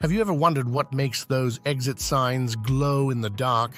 Have you ever wondered what makes those exit signs glow in the dark,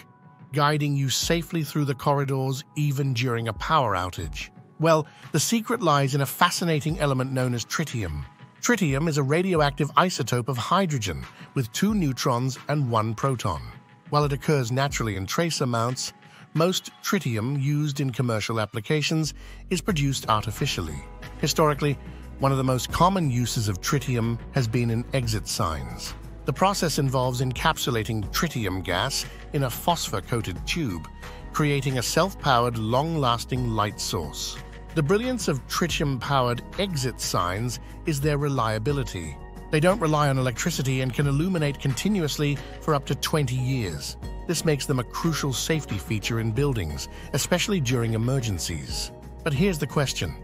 guiding you safely through the corridors even during a power outage? Well, the secret lies in a fascinating element known as tritium. Tritium is a radioactive isotope of hydrogen with two neutrons and one proton. While it occurs naturally in trace amounts, most tritium used in commercial applications is produced artificially. Historically, one of the most common uses of tritium has been in exit signs. The process involves encapsulating tritium gas in a phosphor-coated tube, creating a self-powered, long-lasting light source. The brilliance of tritium-powered exit signs is their reliability. They don't rely on electricity and can illuminate continuously for up to 20 years. This makes them a crucial safety feature in buildings, especially during emergencies. But here's the question.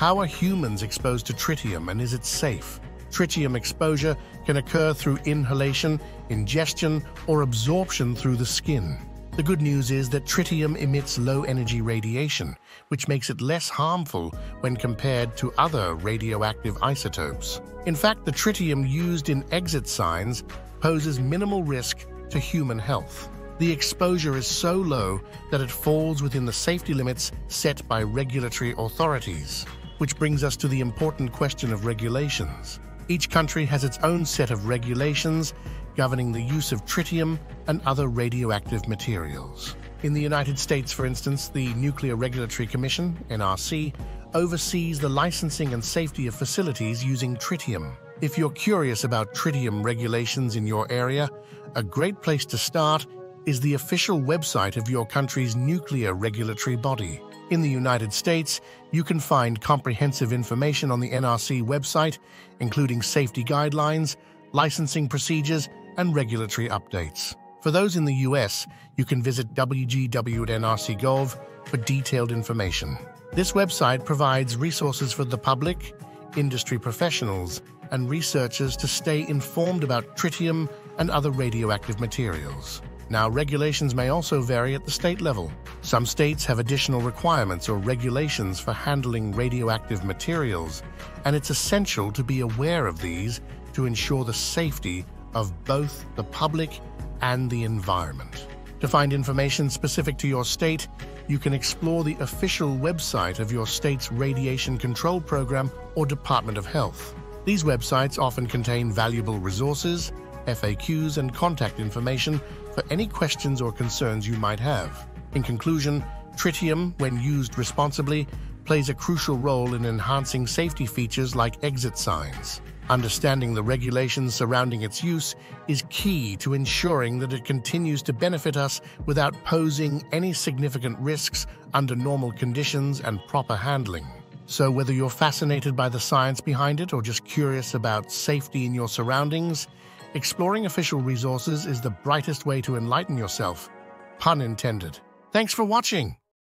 How are humans exposed to tritium and is it safe? Tritium exposure can occur through inhalation, ingestion, or absorption through the skin. The good news is that tritium emits low-energy radiation, which makes it less harmful when compared to other radioactive isotopes. In fact, the tritium used in exit signs poses minimal risk to human health. The exposure is so low that it falls within the safety limits set by regulatory authorities. Which brings us to the important question of regulations. Each country has its own set of regulations governing the use of tritium and other radioactive materials. In the United States, for instance, the Nuclear Regulatory Commission, NRC, oversees the licensing and safety of facilities using tritium. If you're curious about tritium regulations in your area, a great place to start is the official website of your country's nuclear regulatory body. In the United States, you can find comprehensive information on the NRC website, including safety guidelines, licensing procedures, and regulatory updates. For those in the US, you can visit www.nrc.gov for detailed information. This website provides resources for the public, industry professionals, and researchers to stay informed about tritium and other radioactive materials. Now, regulations may also vary at the state level. Some states have additional requirements or regulations for handling radioactive materials, and it's essential to be aware of these to ensure the safety of both the public and the environment. To find information specific to your state, you can explore the official website of your state's Radiation Control Program or Department of Health. These websites often contain valuable resources, FAQs, and contact information for any questions or concerns you might have. In conclusion, tritium, when used responsibly, plays a crucial role in enhancing safety features like exit signs. Understanding the regulations surrounding its use is key to ensuring that it continues to benefit us without posing any significant risks under normal conditions and proper handling. So whether you're fascinated by the science behind it or just curious about safety in your surroundings, Exploring official resources is the brightest way to enlighten yourself. Pun intended. Thanks for watching.